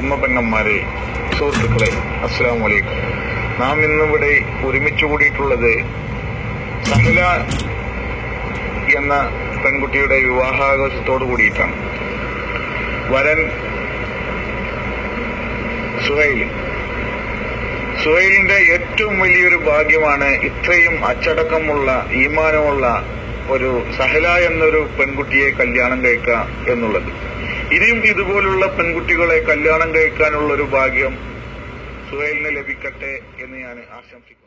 ഉമ്മ പെങ്ങന്മാരെ സുഹൃത്തുക്കളെ അസ്സാം വലൈക്കും നാം ഇന്നിവിടെ ഒരുമിച്ച് കൂടിയിട്ടുള്ളത് സഹല എന്ന പെൺകുട്ടിയുടെ വിവാഹാഘോഷത്തോട് കൂടിയിട്ടാണ്. വരൻ സുഹൈൽ. സുഹൈലിന്റെ ഏറ്റവും വലിയൊരു ഭാഗ്യമാണ് ഇത്രയും അച്ചടക്കമുള്ള ഈമാനമുള്ള ഒരു സഹല എന്നൊരു പെൺകുട്ടിയെ കല്യാണം കഴിക്കുക എന്നുള്ളത്. ഇനിയും ഇതുപോലുള്ള പെൺകുട്ടികളെ കല്യാണം കഴിക്കാനുള്ള ഒരു ഭാഗ്യം സുഹൈലിന് ലഭിക്കട്ടെ എന്ന് ഞാൻ ആശംസിക്കുന്നു.